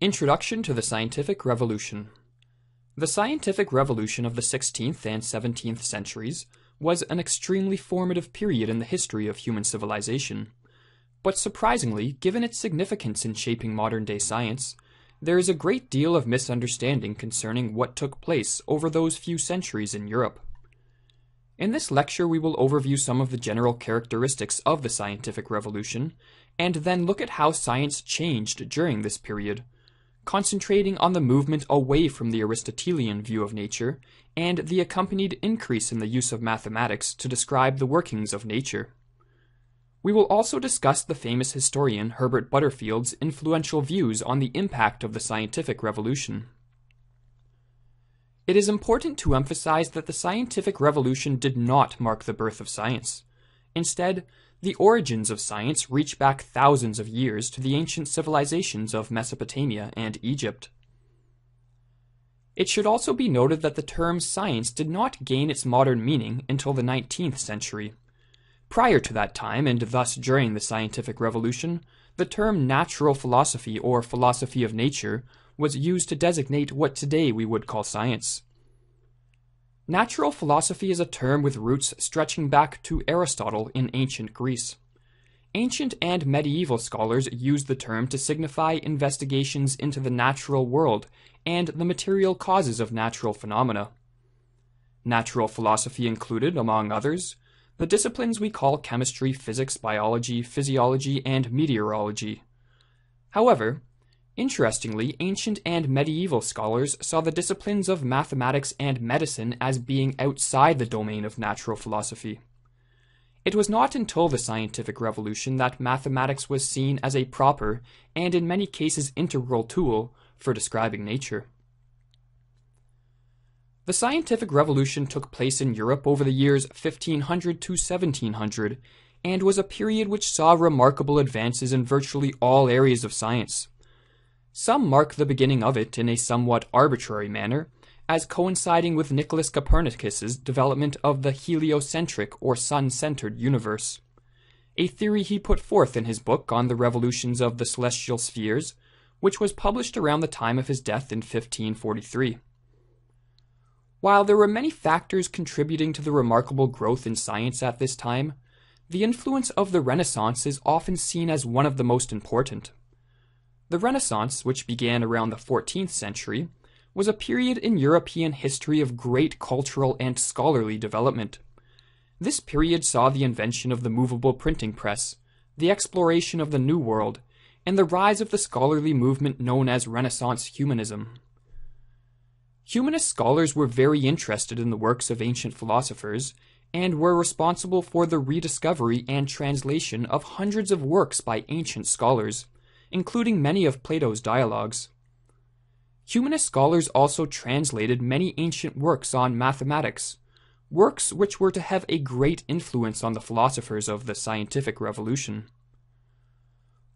Introduction to the Scientific Revolution The scientific revolution of the 16th and 17th centuries was an extremely formative period in the history of human civilization. But surprisingly, given its significance in shaping modern day science, there is a great deal of misunderstanding concerning what took place over those few centuries in Europe. In this lecture, we will overview some of the general characteristics of the scientific revolution, and then look at how science changed during this period, concentrating on the movement away from the Aristotelian view of nature and the accompanied increase in the use of mathematics to describe the workings of nature. We will also discuss the famous historian Herbert Butterfield's influential views on the impact of the scientific revolution. It is important to emphasize that the scientific revolution did not mark the birth of science. Instead, the origins of science reach back thousands of years to the ancient civilizations of Mesopotamia and Egypt. It should also be noted that the term science did not gain its modern meaning until the 19th century. Prior to that time, and thus during the scientific revolution, the term natural philosophy or philosophy of nature was used to designate what today we would call science. Natural philosophy is a term with roots stretching back to Aristotle in ancient Greece. Ancient and medieval scholars used the term to signify investigations into the natural world and the material causes of natural phenomena. Natural philosophy included, among others, the disciplines we call chemistry, physics, biology, physiology, and meteorology. However, interestingly, ancient and medieval scholars saw the disciplines of mathematics and medicine as being outside the domain of natural philosophy. It was not until the scientific revolution that mathematics was seen as a proper and in many cases integral tool for describing nature. The scientific revolution took place in Europe over the years 1500 to 1700 and was a period which saw remarkable advances in virtually all areas of science. Some mark the beginning of it in a somewhat arbitrary manner, as coinciding with Nicholas Copernicus's development of the heliocentric or sun-centered universe, a theory he put forth in his book on the revolutions of the celestial spheres, which was published around the time of his death in 1543. While there were many factors contributing to the remarkable growth in science at this time, the influence of the Renaissance is often seen as one of the most important. The Renaissance, which began around the 14th century, was a period in European history of great cultural and scholarly development. This period saw the invention of the movable printing press, the exploration of the New World, and the rise of the scholarly movement known as Renaissance humanism. Humanist scholars were very interested in the works of ancient philosophers and were responsible for the rediscovery and translation of hundreds of works by ancient scholars, including many of Plato's dialogues. Humanist scholars also translated many ancient works on mathematics, works which were to have a great influence on the philosophers of the scientific revolution.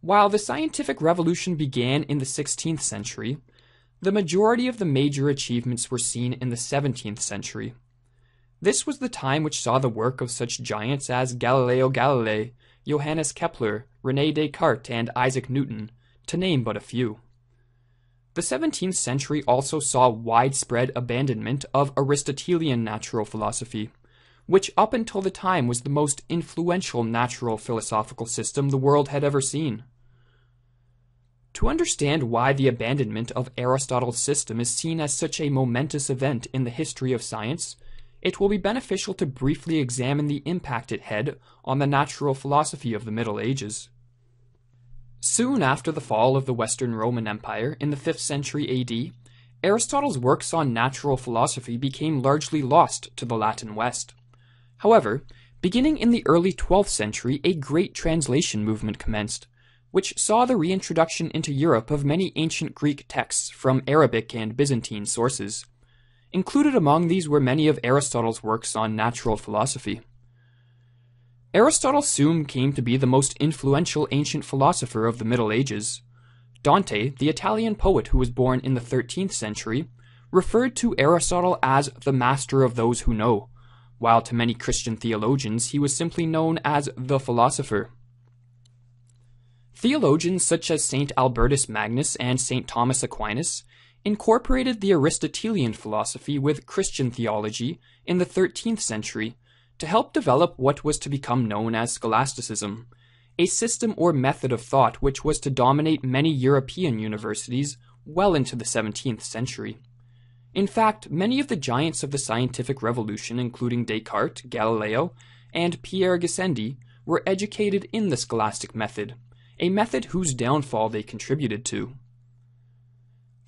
While the scientific revolution began in the 16th century, the majority of the major achievements were seen in the 17th century. This was the time which saw the work of such giants as Galileo Galilei, Johannes Kepler, Rene Descartes, and Isaac Newton, to name but a few. The 17th century also saw widespread abandonment of Aristotelian natural philosophy, which up until the time was the most influential natural philosophical system the world had ever seen. To understand why the abandonment of Aristotle's system is seen as such a momentous event in the history of science, it will be beneficial to briefly examine the impact it had on the natural philosophy of the Middle Ages. Soon after the fall of the Western Roman Empire in the 5th century AD, Aristotle's works on natural philosophy became largely lost to the Latin West. However, beginning in the early 12th century, a great translation movement commenced, which saw the reintroduction into Europe of many ancient Greek texts from Arabic and Byzantine sources. Included among these were many of Aristotle's works on natural philosophy. Aristotle soon came to be the most influential ancient philosopher of the Middle Ages. Dante, the Italian poet who was born in the 13th century, referred to Aristotle as the master of those who know, while to many Christian theologians he was simply known as the philosopher. Theologians such as St. Albertus Magnus and St. Thomas Aquinas incorporated the Aristotelian philosophy with Christian theology in the 13th century to help develop what was to become known as scholasticism, a system or method of thought which was to dominate many European universities well into the 17th century. In fact, many of the giants of the scientific revolution, including Descartes, Galileo, and Pierre Gassendi, were educated in the scholastic method, a method whose downfall they contributed to.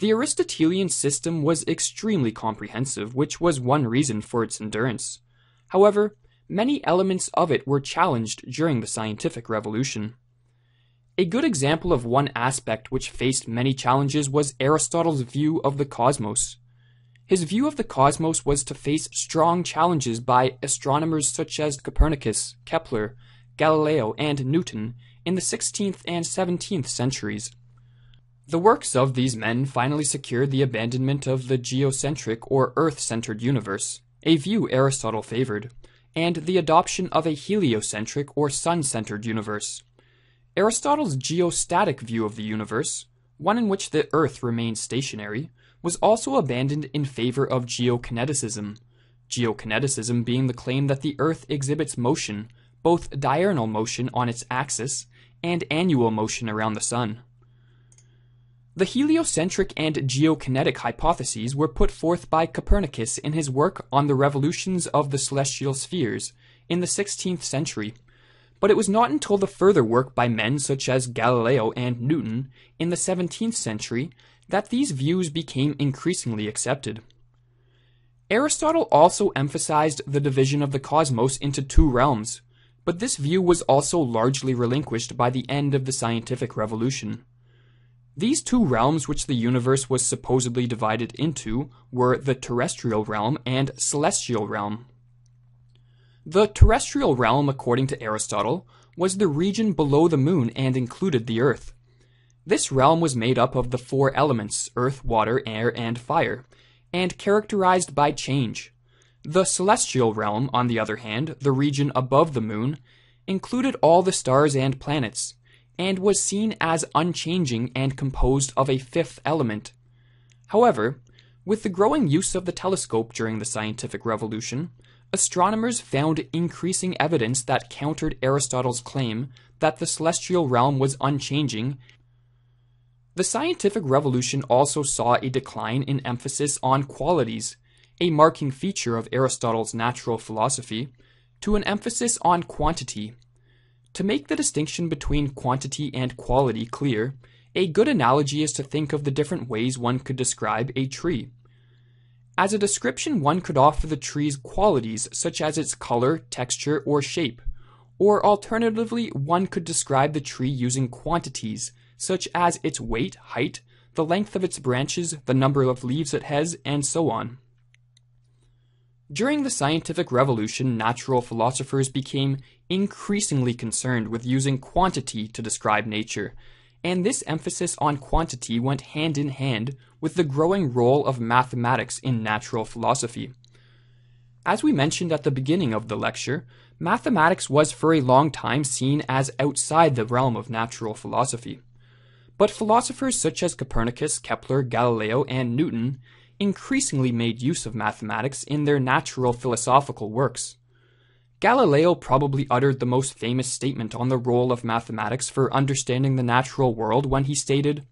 The Aristotelian system was extremely comprehensive, which was one reason for its endurance. However, many elements of it were challenged during the scientific revolution. A good example of one aspect which faced many challenges was Aristotle's view of the cosmos. His view of the cosmos was to face strong challenges by astronomers such as Copernicus, Kepler, Galileo, and Newton in the 16th and 17th centuries. The works of these men finally secured the abandonment of the geocentric or Earth centered universe, a view Aristotle favored, and the adoption of a heliocentric or sun centered universe. Aristotle's geostatic view of the universe, one in which the Earth remains stationary, was also abandoned in favor of geokineticism, geokineticism being the claim that the Earth exhibits motion, both diurnal motion on its axis and annual motion around the Sun. The heliocentric and geokinetic hypotheses were put forth by Copernicus in his work on the revolutions of the celestial spheres in the 16th century, but it was not until the further work by men such as Galileo and Newton in the 17th century that these views became increasingly accepted. Aristotle also emphasized the division of the cosmos into two realms, but this view was also largely relinquished by the end of the scientific revolution. These two realms which the universe was supposedly divided into were the terrestrial realm and celestial realm. The terrestrial realm, according to Aristotle, was the region below the moon and included the earth. This realm was made up of the four elements earth, water, air, and fire, and characterized by change. The celestial realm, on the other hand, the region above the moon, included all the stars and planets, and was seen as unchanging and composed of a fifth element. However, with the growing use of the telescope during the scientific revolution, astronomers found increasing evidence that countered Aristotle's claim that the celestial realm was unchanging. The scientific revolution also saw a decline in emphasis on qualities, a marking feature of Aristotle's natural philosophy, to an emphasis on quantity, to make the distinction between quantity and quality clear, a good analogy is to think of the different ways one could describe a tree. As a description, one could offer the tree's qualities, such as its color, texture, or shape. Or alternatively, one could describe the tree using quantities, such as its weight, height, the length of its branches, the number of leaves it has, and so on. During the scientific revolution, natural philosophers became increasingly concerned with using quantity to describe nature, and this emphasis on quantity went hand in hand with the growing role of mathematics in natural philosophy. As we mentioned at the beginning of the lecture, mathematics was for a long time seen as outside the realm of natural philosophy. But philosophers such as Copernicus, Kepler, Galileo, and Newton increasingly made use of mathematics in their natural philosophical works. Galileo probably uttered the most famous statement on the role of mathematics for understanding the natural world when he stated,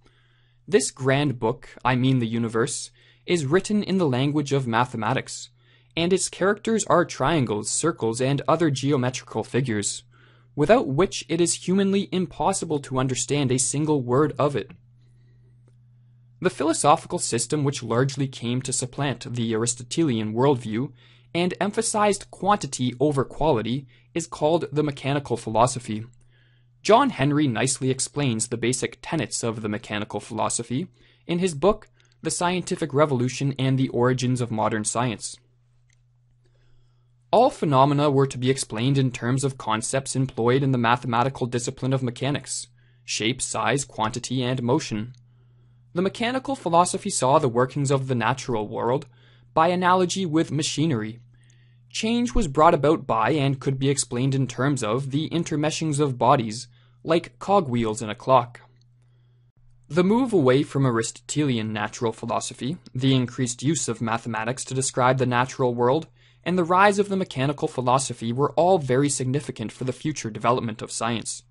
This grand book, I mean the universe, is written in the language of mathematics, and its characters are triangles, circles, and other geometrical figures, without which it is humanly impossible to understand a single word of it. The philosophical system which largely came to supplant the Aristotelian worldview and emphasized quantity over quality is called the mechanical philosophy. John Henry nicely explains the basic tenets of the mechanical philosophy in his book, The Scientific Revolution and the Origins of Modern Science. All phenomena were to be explained in terms of concepts employed in the mathematical discipline of mechanics shape, size, quantity, and motion. The mechanical philosophy saw the workings of the natural world by analogy with machinery. Change was brought about by and could be explained in terms of the intermeshings of bodies, like cogwheels in a clock. The move away from Aristotelian natural philosophy, the increased use of mathematics to describe the natural world, and the rise of the mechanical philosophy were all very significant for the future development of science.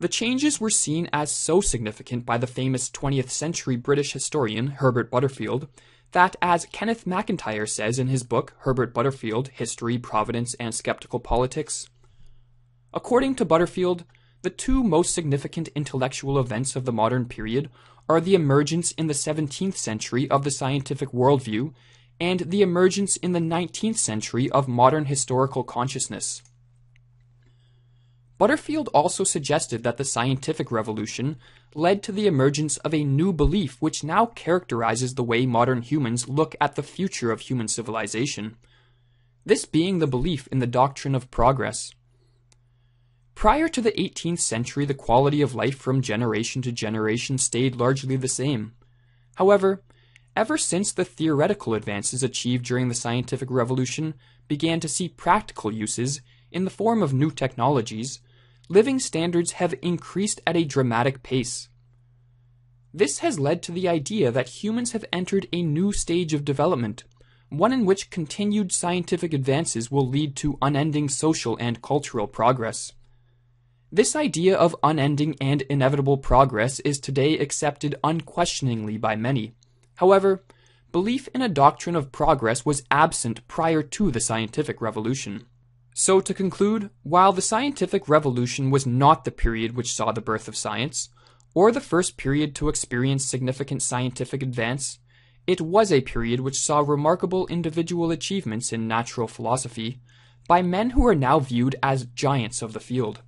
The changes were seen as so significant by the famous 20th century British historian Herbert Butterfield that, as Kenneth McIntyre says in his book Herbert Butterfield History, Providence, and Skeptical Politics, according to Butterfield, the two most significant intellectual events of the modern period are the emergence in the 17th century of the scientific worldview and the emergence in the 19th century of modern historical consciousness. Butterfield also suggested that the scientific revolution led to the emergence of a new belief which now characterizes the way modern humans look at the future of human civilization. This being the belief in the doctrine of progress. Prior to the 18th century, the quality of life from generation to generation stayed largely the same. However, ever since the theoretical advances achieved during the scientific revolution began to see practical uses in the form of new technologies, living standards have increased at a dramatic pace. This has led to the idea that humans have entered a new stage of development, one in which continued scientific advances will lead to unending social and cultural progress. This idea of unending and inevitable progress is today accepted unquestioningly by many. However, belief in a doctrine of progress was absent prior to the scientific revolution. So, to conclude, while the scientific revolution was not the period which saw the birth of science, or the first period to experience significant scientific advance, it was a period which saw remarkable individual achievements in natural philosophy by men who are now viewed as giants of the field.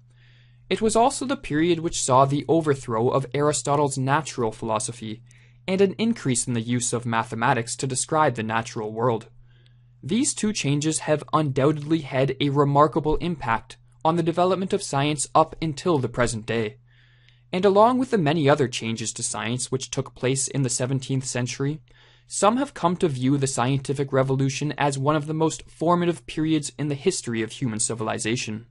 It was also the period which saw the overthrow of Aristotle's natural philosophy and an increase in the use of mathematics to describe the natural world. These two changes have undoubtedly had a remarkable impact on the development of science up until the present day. And along with the many other changes to science which took place in the 17th century, some have come to view the scientific revolution as one of the most formative periods in the history of human civilization.